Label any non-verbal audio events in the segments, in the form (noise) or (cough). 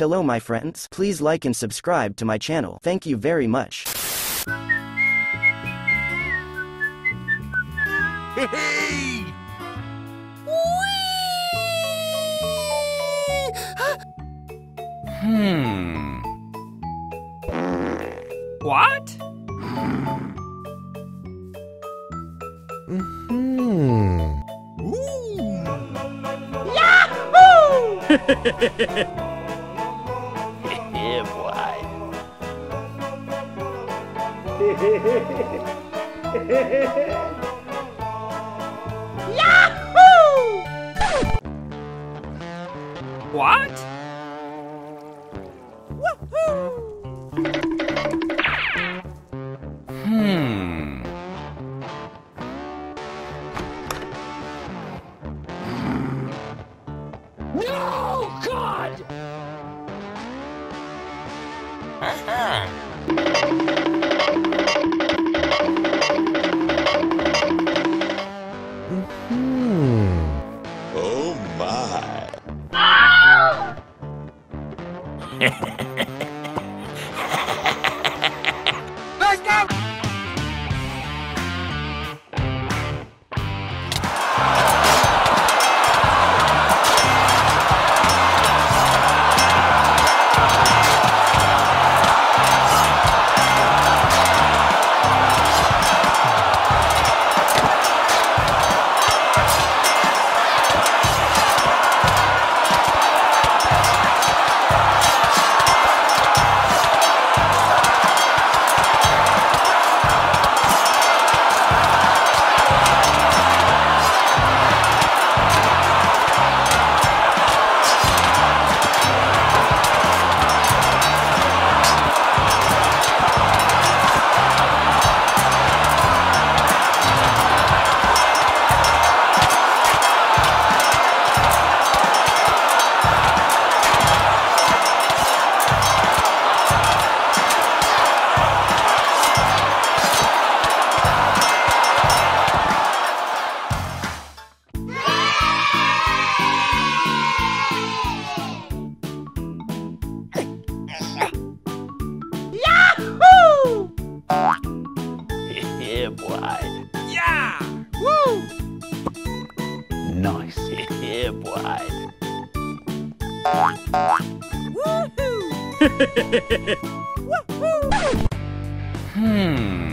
Hello my friends, please like and subscribe to my channel. Thank you very much. Hey! Hmm. What? Hmm. Yeah, (laughs) What? Hmm. Yeah. (laughs) Nice. (laughs) Yeah, boy. (laughs) Hmm.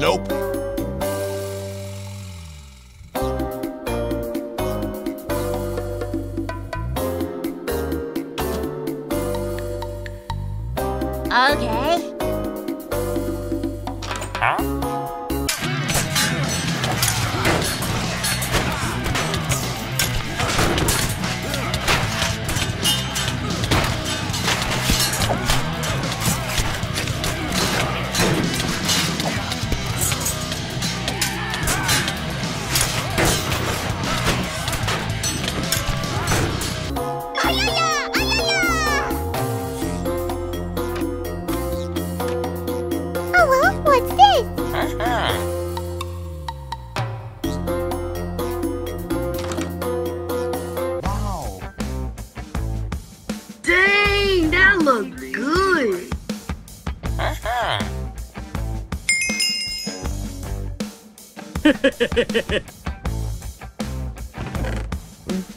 Nope.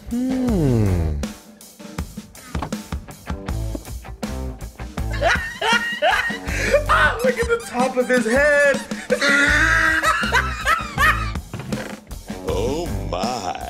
Hmm. Ah, look at the top of his head. Oh my.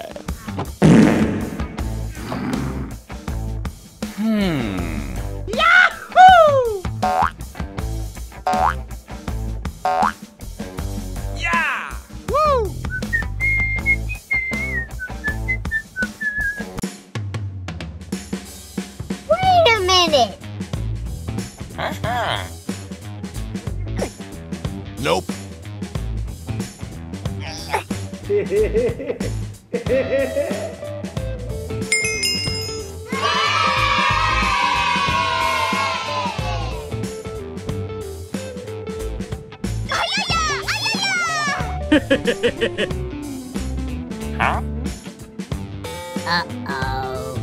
Huh? (laughs) Uh-oh.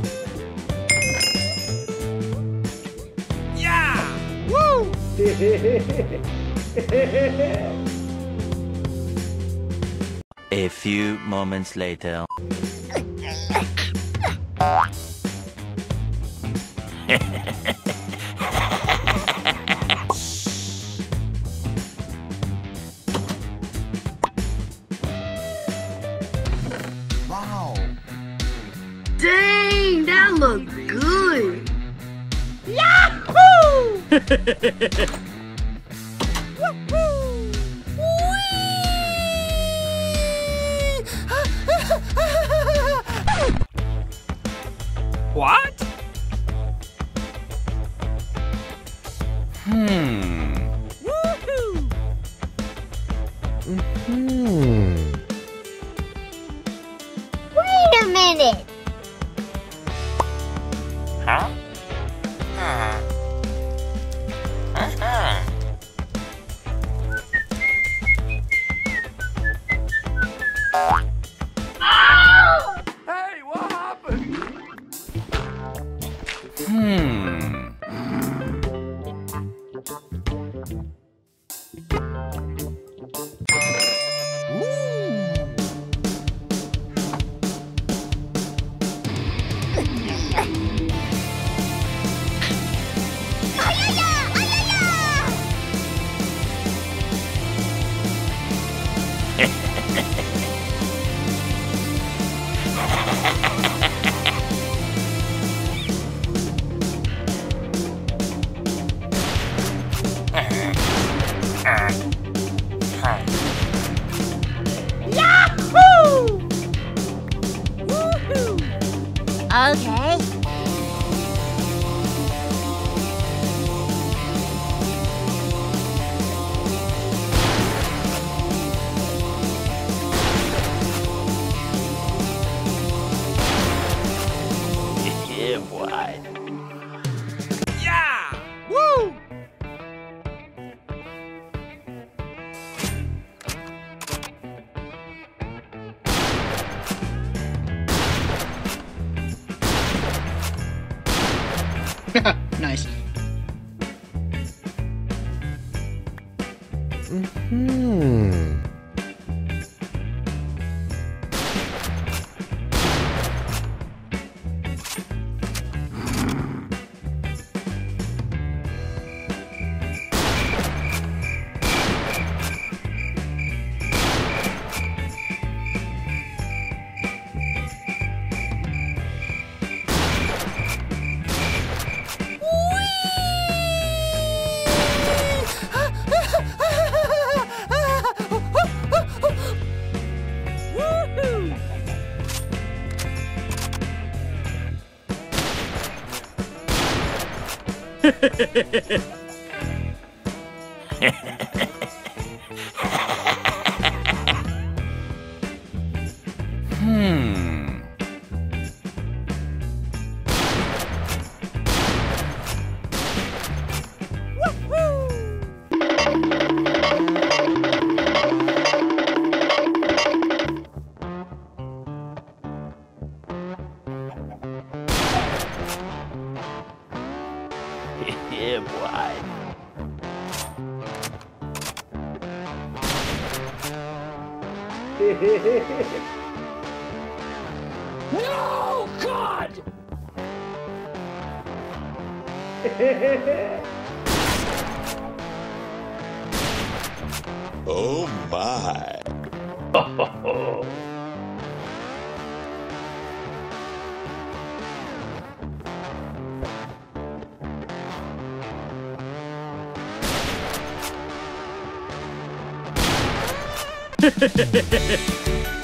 Yeah! (laughs) Woo! (laughs) A few moments later. Wow. Dang, that looked good. Yahoo! (laughs) (laughs) What? Hmm. Hmm. Wait a minute. (laughs) nice. Hmm. Hmm. Boy. (laughs) No, God! (laughs) Oh my. (laughs)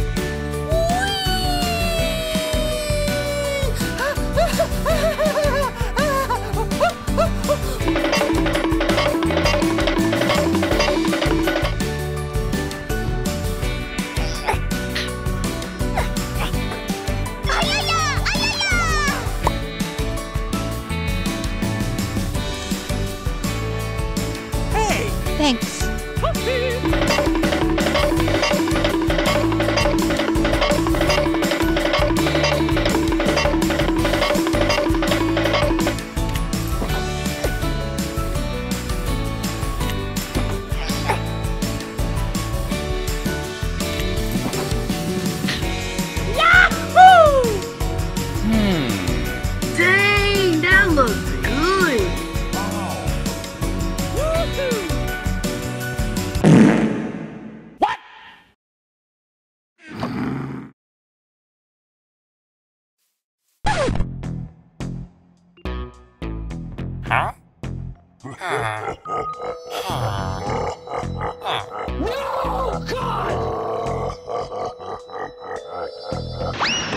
Thanks. Huh? no, God!